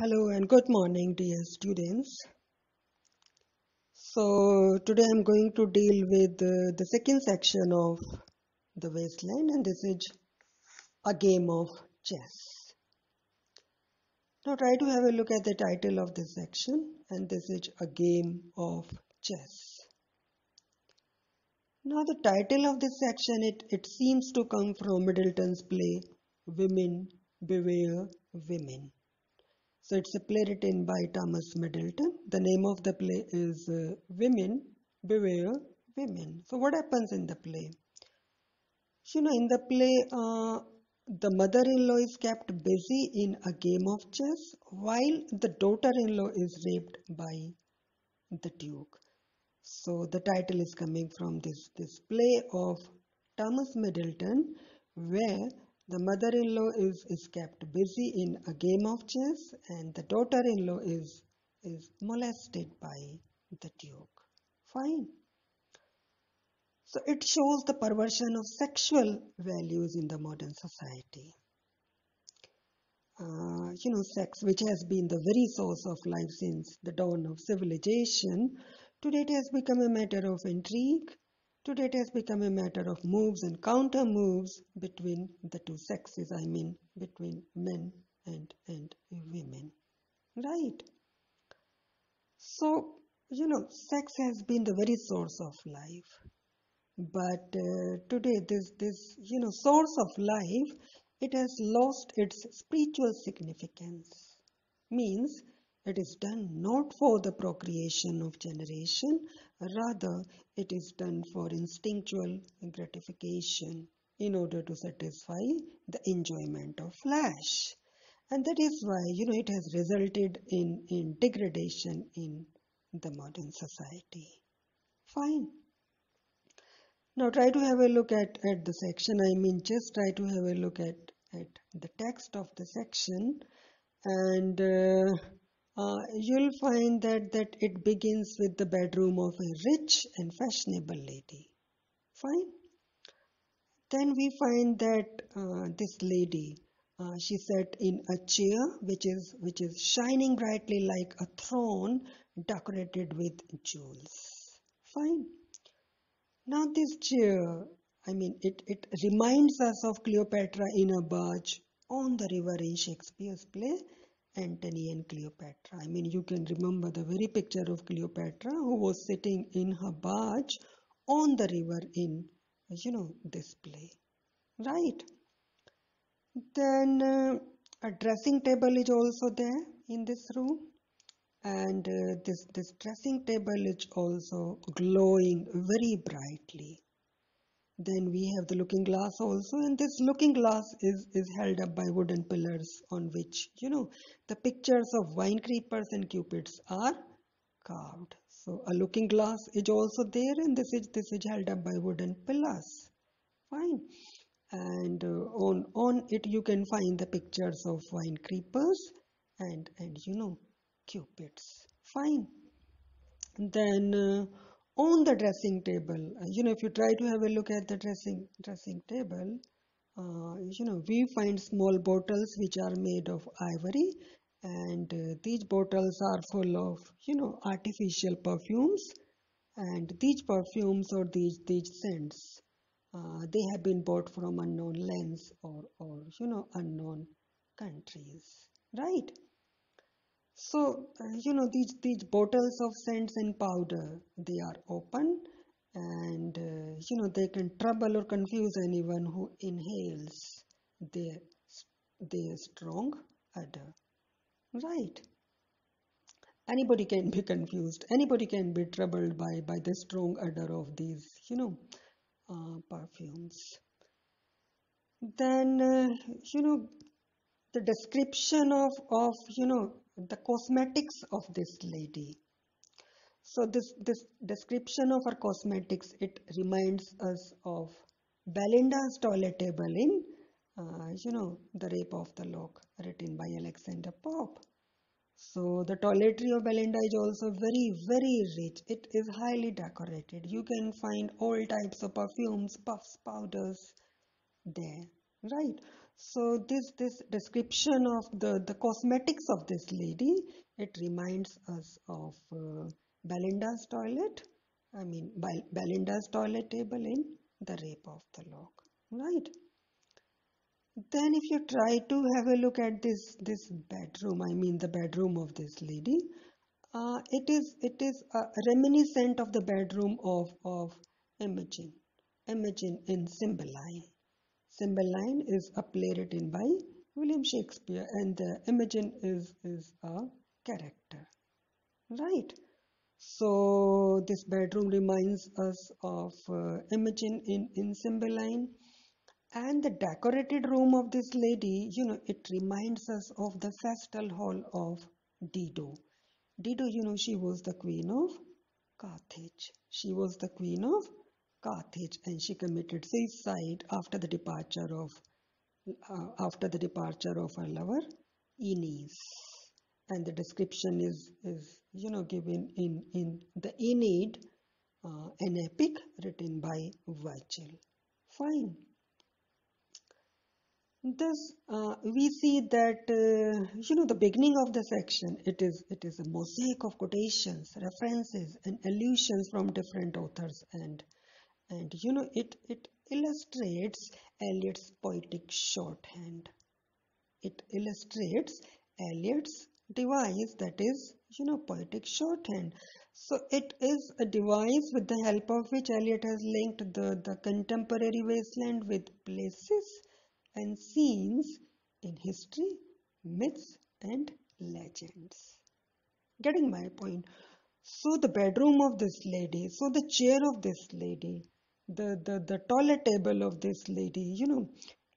Hello and good morning, dear students. So, today I'm going to deal with uh, the second section of the wasteland, and this is a game of chess. Now, try to have a look at the title of this section, and this is a game of chess. Now, the title of this section it, it seems to come from Middleton's play Women Beware Women. So it's a play written by Thomas Middleton. The name of the play is uh, Women Beware Women. So what happens in the play? You know, in the play, uh, the mother-in-law is kept busy in a game of chess while the daughter-in-law is raped by the duke. So the title is coming from this, this play of Thomas Middleton where the mother-in-law is, is kept busy in a game of chess and the daughter-in-law is, is molested by the duke. Fine. So it shows the perversion of sexual values in the modern society. Uh, you know, sex, which has been the very source of life since the dawn of civilization, today it has become a matter of intrigue, Today it has become a matter of moves and counter moves between the two sexes, I mean between men and, and women. Right? So, you know, sex has been the very source of life. But uh, today this, this, you know, source of life, it has lost its spiritual significance. Means it is done not for the procreation of generation, rather it is done for instinctual gratification in order to satisfy the enjoyment of flesh. And that is why, you know, it has resulted in, in degradation in the modern society. Fine. Now try to have a look at, at the section. I mean, just try to have a look at, at the text of the section and uh, uh, you'll find that, that it begins with the bedroom of a rich and fashionable lady. Fine. Then we find that uh, this lady, uh, she sat in a chair which is which is shining brightly like a throne decorated with jewels. Fine. Now this chair, I mean, it, it reminds us of Cleopatra in a barge on the river in Shakespeare's play Antony and Cleopatra. I mean, you can remember the very picture of Cleopatra who was sitting in her barge on the river in, you know, this play. Right? Then uh, a dressing table is also there in this room. And uh, this, this dressing table is also glowing very brightly. Then we have the looking glass also and this looking glass is, is held up by wooden pillars on which, you know, the pictures of vine creepers and cupids are carved. So a looking glass is also there and this is, this is held up by wooden pillars. Fine. And uh, on, on it you can find the pictures of vine creepers and, and you know, cupids. Fine. Then uh, on the dressing table. Uh, you know if you try to have a look at the dressing dressing table uh, you know we find small bottles which are made of ivory and uh, these bottles are full of you know artificial perfumes and these perfumes or these these scents uh, they have been bought from unknown lands or or you know unknown countries right so, uh, you know, these, these bottles of scents and powder, they are open and, uh, you know, they can trouble or confuse anyone who inhales their, their strong odor. Right? Anybody can be confused. Anybody can be troubled by, by the strong odor of these, you know, uh, perfumes. Then, uh, you know, the description of, of, you know, the cosmetics of this lady. So this this description of her cosmetics it reminds us of belinda's toilet table in uh, you know the rape of the lock written by alexander pope. So the toiletry of belinda is also very very rich. It is highly decorated. You can find all types of perfumes puffs powders there right So this this description of the the cosmetics of this lady, it reminds us of uh, Belinda's toilet. I mean Belinda's toilet table in The Rape of the Lock, right? Then if you try to have a look at this this bedroom, I mean the bedroom of this lady, uh, it is it is reminiscent of the bedroom of of Imogen, Imogen in Cymbeline. Cymbeline is a play written by William Shakespeare, and the Imogen is is a character, right? So this bedroom reminds us of uh, Imogen in in Cymbeline and the decorated room of this lady you know it reminds us of the festal hall of dido. Dido you know she was the queen of carthage. She was the queen of carthage and she committed suicide after the departure of uh, after the departure of her lover Aeneas and the description is is you know given in in the Aeneid uh, an epic written by Virgil fine Thus, uh, we see that uh, you know the beginning of the section. It is it is a mosaic of quotations, references, and allusions from different authors, and and you know it it illustrates Eliot's poetic shorthand. It illustrates Eliot's device that is you know poetic shorthand. So it is a device with the help of which Eliot has linked the the contemporary wasteland with places and scenes in history, myths, and legends. Getting my point. So the bedroom of this lady, so the chair of this lady, the, the, the toilet table of this lady, you know,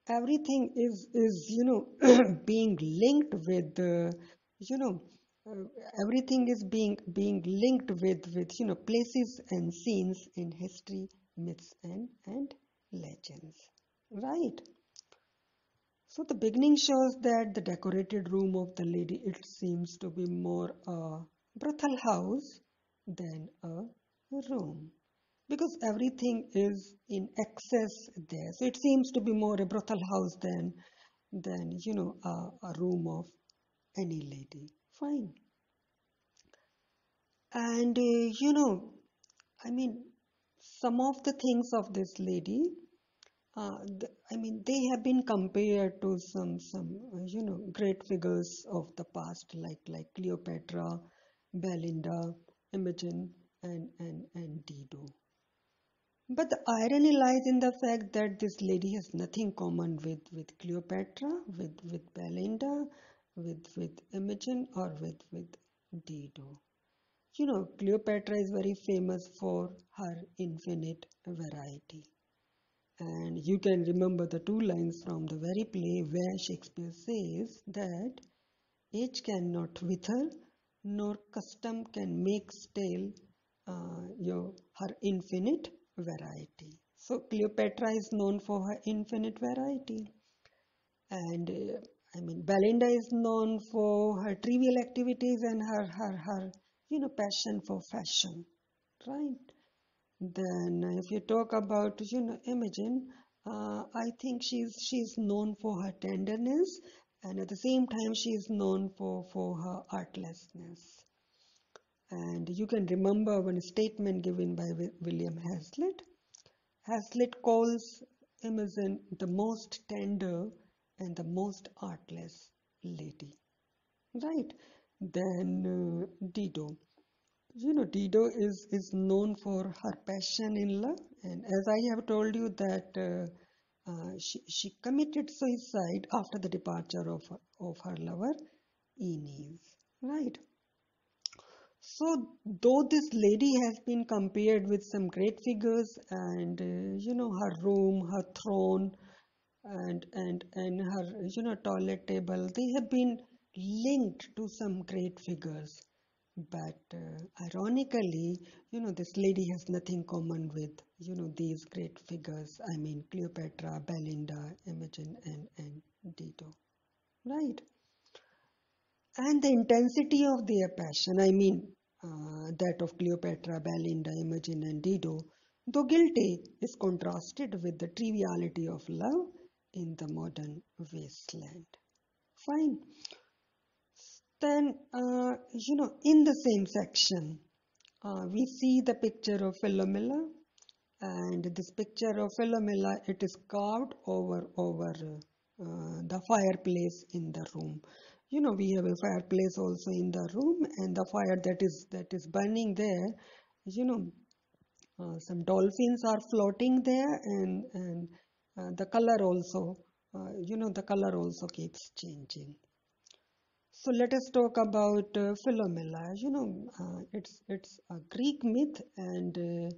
everything is, is you know, being linked with, uh, you know, uh, everything is being being linked with with you know places and scenes in history myths and and legends. Right. So the beginning shows that the decorated room of the lady, it seems to be more a brothel house than a room because everything is in excess there. So it seems to be more a brothel house than, than you know, a, a room of any lady. Fine. And, uh, you know, I mean, some of the things of this lady uh, I mean, they have been compared to some some uh, you know great figures of the past, like like Cleopatra, Belinda, Imogen, and and and Dido. But the irony lies in the fact that this lady has nothing common with with Cleopatra, with with Belinda, with with Imogen, or with with Dido. You know, Cleopatra is very famous for her infinite variety and you can remember the two lines from the very play where Shakespeare says that age cannot wither nor custom can make stale uh, your her infinite variety. So Cleopatra is known for her infinite variety and uh, I mean Belinda is known for her trivial activities and her her her you know passion for fashion right then if you talk about you know Imogen, uh, I think she's she's known for her tenderness and at the same time she is known for for her artlessness. And you can remember one statement given by William Hazlitt. Hazlitt calls Imogen the most tender and the most artless lady. Right? Then uh, Dido you know dido is is known for her passion in love and as i have told you that uh, uh, she, she committed suicide after the departure of of her lover Aeneas right so though this lady has been compared with some great figures and uh, you know her room her throne and and and her you know toilet table they have been linked to some great figures. But uh, ironically you know this lady has nothing common with you know these great figures. I mean cleopatra belinda imogen and and dido. Right and the intensity of their passion i mean uh, that of cleopatra belinda imogen and dido though guilty is contrasted with the triviality of love in the modern wasteland. Fine. Then, uh, you know, in the same section, uh, we see the picture of Philomela and this picture of Philomela, it is carved over, over uh, the fireplace in the room. You know, we have a fireplace also in the room and the fire that is, that is burning there, you know, uh, some dolphins are floating there and, and uh, the color also, uh, you know, the color also keeps changing. So let us talk about uh, Philomela. You know, uh, it's it's a Greek myth, and uh,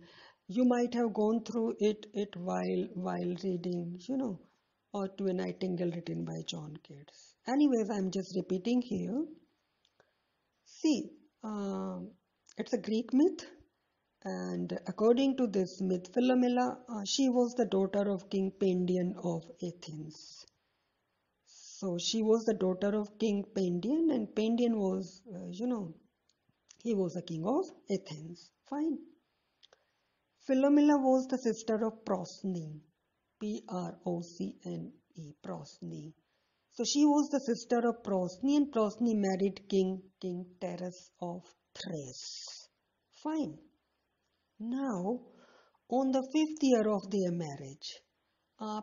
you might have gone through it it while while reading. You know, Ode to a Nightingale written by John Keats. Anyways, I'm just repeating here. See, um, it's a Greek myth, and according to this myth, Philomela, uh, she was the daughter of King Pandion of Athens. So she was the daughter of King Pandion, and Pandion was, uh, you know, he was a king of Athens. Fine. Philomela was the sister of Procne, P R O C N E, Procne. So she was the sister of Procne, and Procne married King King Teres of Thrace. Fine. Now, on the fifth year of their marriage, uh,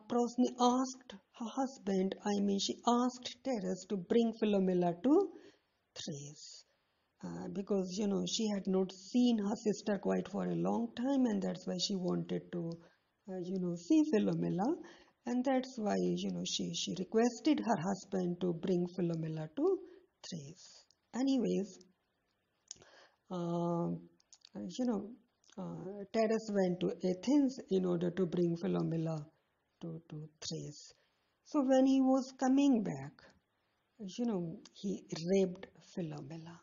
asked her husband, I mean, she asked Teres to bring Philomela to Thrace. Uh, because you know she had not seen her sister quite for a long time and that's why she wanted to uh, you know see Philomela and that's why you know she she requested her husband to bring Philomela to Thrace anyways uh, you know uh, Teres went to Athens in order to bring Philomela to, to Thrace. So when he was coming back, you know, he raped Philomela.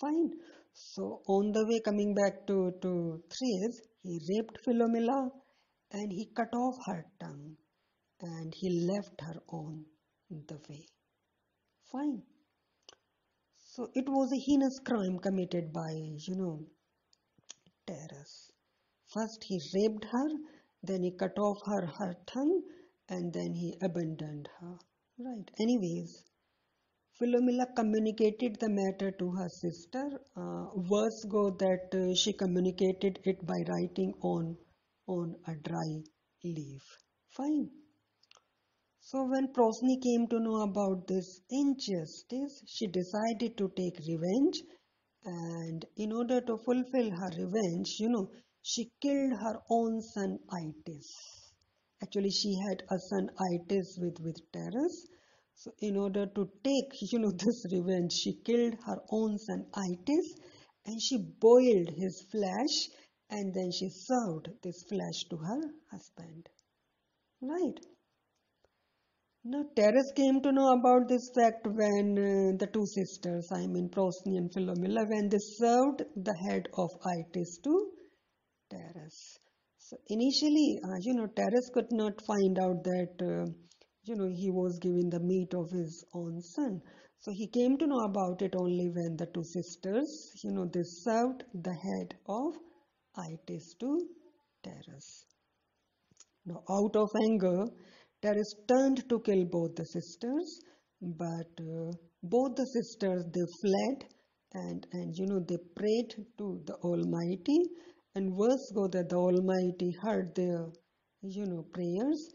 Fine. So on the way coming back to, to Thrace, he raped Philomela and he cut off her tongue and he left her on the way. Fine. So it was a heinous crime committed by, you know, Teres. First he raped her, then he cut off her, her tongue, and then he abandoned her. Right. Anyways, Philomela communicated the matter to her sister. Uh, words go that uh, she communicated it by writing on on a dry leaf. Fine. So when Procne came to know about this injustice, she decided to take revenge and in order to fulfill her revenge, you know, she killed her own son Itys. Actually, she had a son Itys with, with Teres. So in order to take, you know, this revenge, she killed her own son Itys and she boiled his flesh and then she served this flesh to her husband. Right. Now, Teres came to know about this fact when uh, the two sisters, I mean Procne and Philomela, when they served the head of Itys to Teres. So initially, uh, you know, Teres could not find out that, uh, you know, he was giving the meat of his own son. So he came to know about it only when the two sisters, you know, they served the head of Itys to Teres. Now, out of anger, Teres turned to kill both the sisters, but uh, both the sisters they fled and and you know they prayed to the Almighty, and words go that the Almighty heard their you know prayers,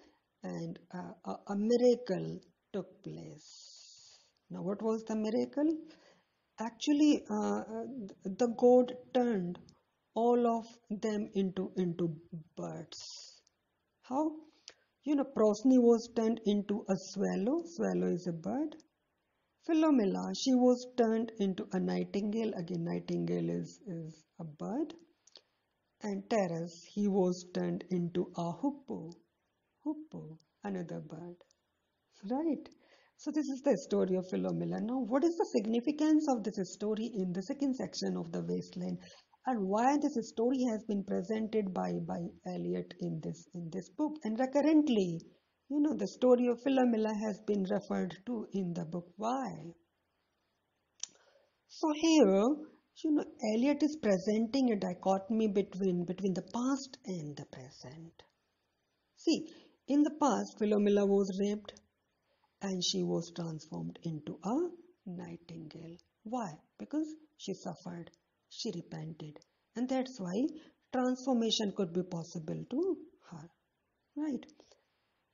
and uh, a, a miracle took place. Now, what was the miracle? Actually, uh, the God turned all of them into into birds. How? You know, Procne was turned into a swallow. Swallow is a bird. Philomela, she was turned into a nightingale. Again, nightingale is, is a bird. And Teres, he was turned into a hoopoe. Hoopoe, another bird. Right. So this is the story of Philomela. Now, what is the significance of this story in the second section of the wasteland? And why this story has been presented by by Eliot in this in this book and recurrently you know the story of Philomela has been referred to in the book why so here you know Eliot is presenting a dichotomy between between the past and the present see In the past, Philomela was raped and she was transformed into a nightingale. Why? Because she suffered, she repented, and that's why transformation could be possible to her. Right?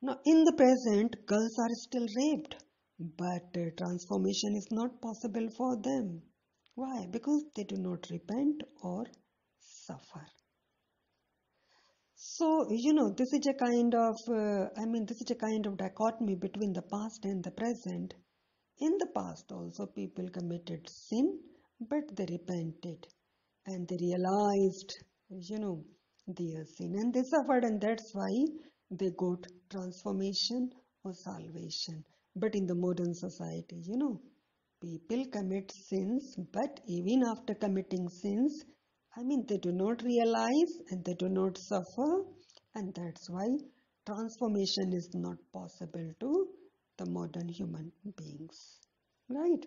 Now, in the present, girls are still raped, but uh, transformation is not possible for them. Why? Because they do not repent or suffer. So, you know, this is a kind of, uh, I mean, this is a kind of dichotomy between the past and the present. In the past, also, people committed sin, but they repented and they realized, you know, their sin and they suffered, and that's why they got transformation or salvation. But in the modern society, you know, people commit sins, but even after committing sins, I mean, they do not realize and they do not suffer, and that's why transformation is not possible to the modern human beings. Right?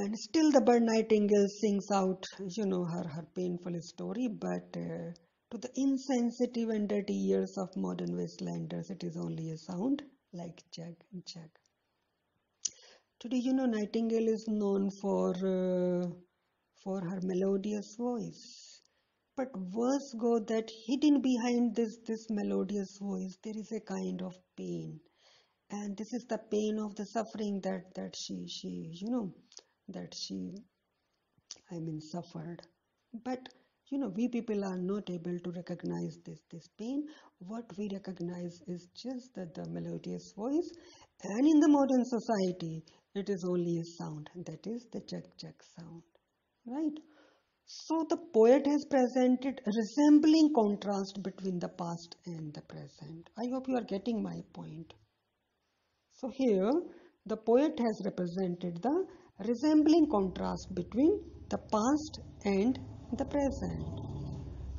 And still, the bird nightingale sings out, you know, her, her painful story, but uh, to the insensitive and dirty ears of modern wastelanders, it is only a sound like jug, jug. Today, you know, Nightingale is known for uh, for her melodious voice. But worse go that hidden behind this, this melodious voice, there is a kind of pain. And this is the pain of the suffering that, that she, she, you know, that she, I mean, suffered. But, you know, we people are not able to recognize this, this pain. What we recognize is just that the melodious voice. And in the modern society, it is only a sound, that is the jug jug sound right so the poet has presented a resembling contrast between the past and the present i hope you are getting my point so here the poet has represented the resembling contrast between the past and the present.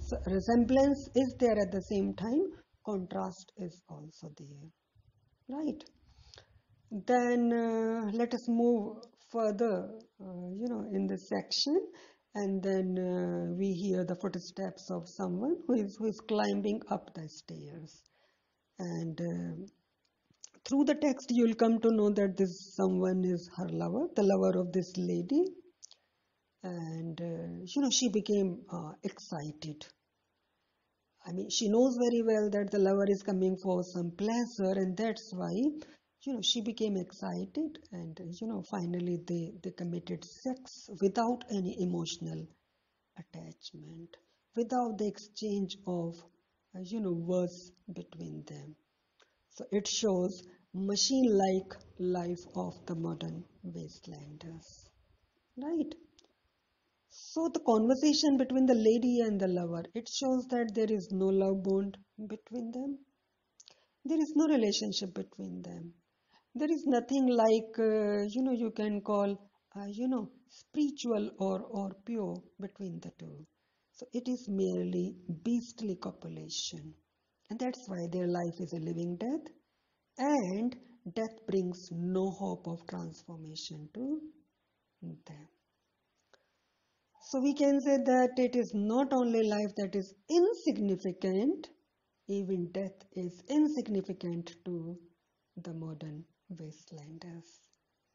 So resemblance is there at the same time contrast is also there. Right. Then uh, let us move further, uh, you know, in this section, and then uh, we hear the footsteps of someone who is who is climbing up the stairs, and uh, through the text you will come to know that this someone is her lover, the lover of this lady, and uh, you know she became uh, excited. I mean, she knows very well that the lover is coming for some pleasure, and that's why you know she became excited. And you know finally they they committed sex without any emotional attachment without the exchange of uh, you know words between them. So it shows machine like life of the modern wastelanders. Right? So the conversation between the lady and the lover it shows that there is no love bond between them. There is no relationship between them. There is nothing like uh, you know you can call uh, you know spiritual or or pure between the two. So it is merely beastly copulation. And that's why their life is a living death and death brings no hope of transformation to them. So we can say that it is not only life that is insignificant even death is insignificant to the modern wastelanders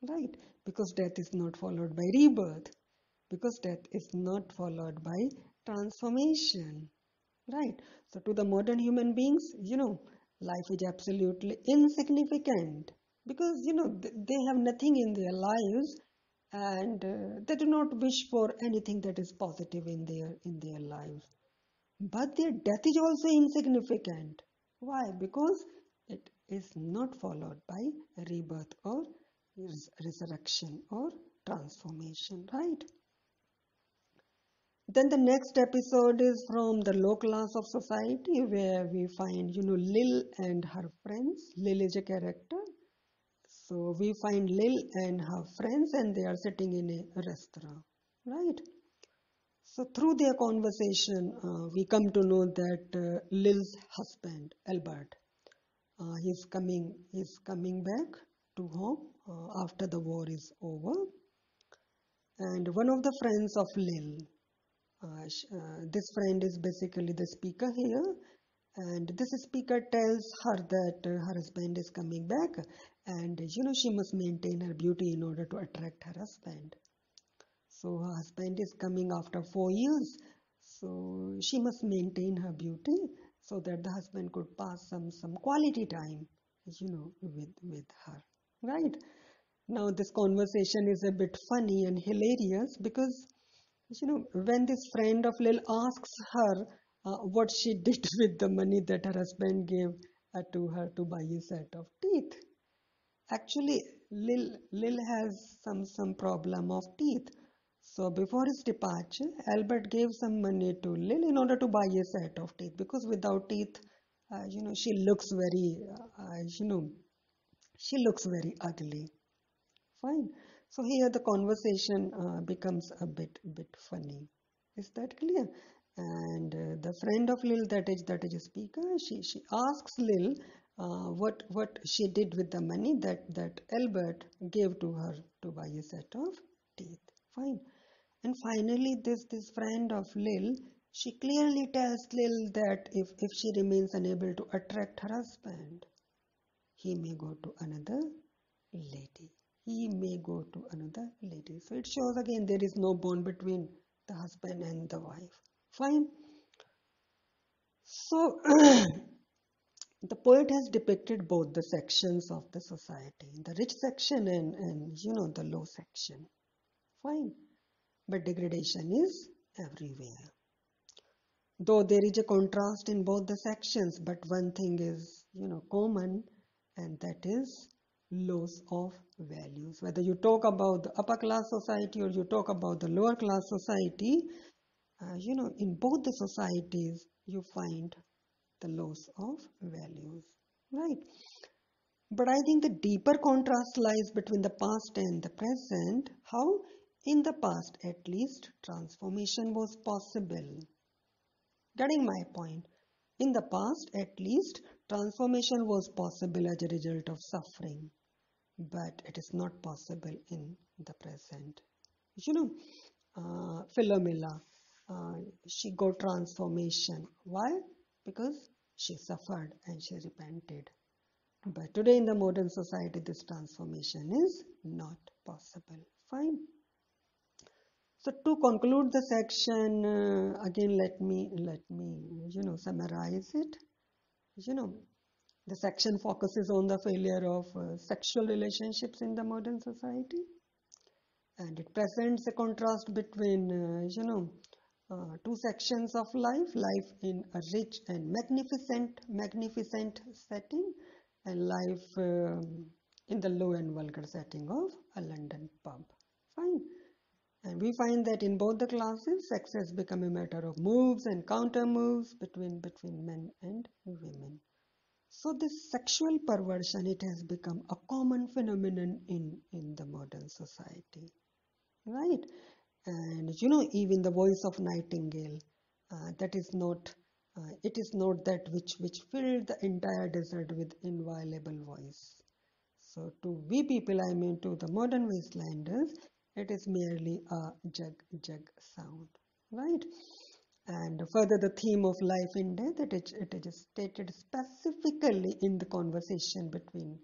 right? Because death is not followed by rebirth because death is not followed by transformation right? So to the modern human beings you know life is absolutely insignificant because you know they have nothing in their lives and uh, they do not wish for anything that is positive in their in their lives but their death is also insignificant. Why? Because it is not followed by rebirth or resurrection or transformation, right? Then the next episode is from the low class of society where we find, you know, Lil and her friends. Lil is a character. So we find Lil and her friends and they are sitting in a restaurant, right? So through their conversation, uh, we come to know that uh, Lil's husband, Albert, uh, he's coming he's coming back to home uh, after the war is over and one of the friends of Lil this friend is basically the speaker here. And this speaker tells her that uh, her husband is coming back. And you know she must maintain her beauty in order to attract her husband. So her husband is coming after four years. So she must maintain her beauty so that the husband could pass some some quality time you know with with her. Right? Now this conversation is a bit funny and hilarious because you know when this friend of lil asks her uh, what she did with the money that her husband gave uh, to her to buy a set of teeth. Actually lil lil has some some problem of teeth. So before his departure albert gave some money to lil in order to buy a set of teeth because without teeth uh, you know she looks very uh, you know she looks very ugly. Fine so here the conversation uh, becomes a bit bit funny. Is that clear? And uh, the friend of lil that is that is a speaker she she asks lil uh, what what she did with the money that that albert gave to her to buy a set of teeth. Fine. And finally this this friend of lil she clearly tells lil that if if she remains unable to attract her husband he may go to another lady he may go to another lady. So it shows again there is no bond between the husband and the wife. Fine. So the poet has depicted both the sections of the society, the rich section and, and you know the low section. Fine. But degradation is everywhere. Though there is a contrast in both the sections, but one thing is, you know, common and that is loss of values. Whether you talk about the upper class society or you talk about the lower class society, uh, you know, in both the societies, you find the loss of values, right? But I think the deeper contrast lies between the past and the present. How? In the past, at least, transformation was possible. Getting my point? In the past, at least, transformation was possible as a result of suffering but it is not possible in the present. You know, uh, Philomela, uh, she got transformation. Why? Because she suffered and she repented. But today in the modern society, this transformation is not possible. Fine. So to conclude the section, uh, again let me let me you know summarize it. You know, the section focuses on the failure of uh, sexual relationships in the modern society and it presents a contrast between, uh, you know, uh, two sections of life, life in a rich and magnificent, magnificent setting and life um, in the low and vulgar setting of a London pub. Fine. And we find that in both the classes, sex has become a matter of moves and counter moves between, between men and women. So this sexual perversion, it has become a common phenomenon in, in the modern society, right? And you know, even the voice of Nightingale, uh, that is not, uh, it is not that which, which filled the entire desert with inviolable voice. So to we people, I mean to the modern wastelanders, it is merely a jug jug sound, right? And further the theme of life in death it is, it is stated specifically in the conversation between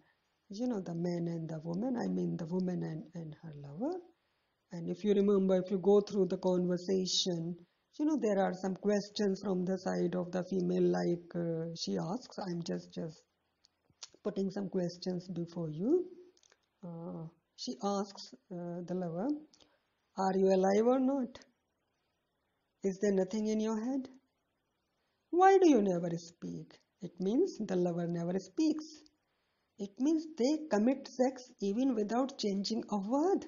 you know the man and the woman i mean the woman and, and her lover. And if you remember if you go through the conversation you know there are some questions from the side of the female like uh, she asks i'm just just putting some questions before you. Uh, she asks uh, the lover are you alive or not is there nothing in your head? Why do you never speak? It means the lover never speaks. It means they commit sex even without changing a word.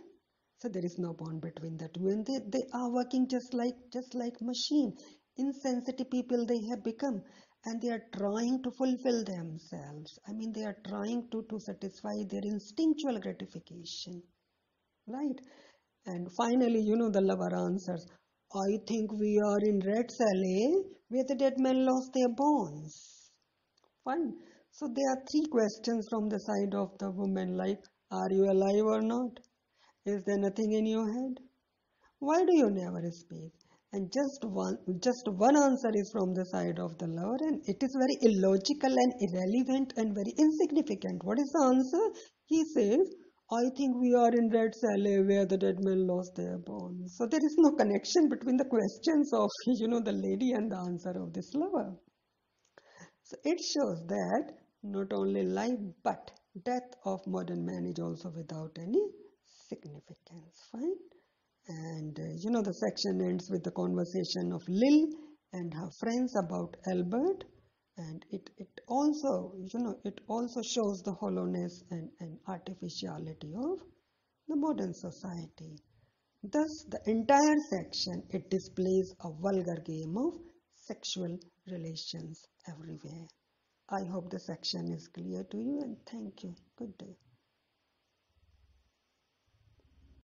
So there is no bond between the two and they, they are working just like just like machine. Insensitive people they have become and they are trying to fulfill themselves. I mean they are trying to, to satisfy their instinctual gratification. Right? And finally, you know, the lover answers, I think we are in Red Alley eh? where the dead men lost their bones. Fine. So there are three questions from the side of the woman like, are you alive or not? Is there nothing in your head? Why do you never speak? and just one just one answer is from the side of the lover and it is very illogical and irrelevant and very insignificant what is the answer he says i think we are in rats' alley where the dead men lost their bones. So there is no connection between the questions of you know the lady and the answer of this lover. So it shows that not only life but death of modern man is also without any significance fine? And uh, you know the section ends with the conversation of Lil and her friends about Albert and it, it also you know it also shows the hollowness and, and artificiality of the modern society. Thus the entire section it displays a vulgar game of sexual relations everywhere. I hope the section is clear to you and thank you. Good day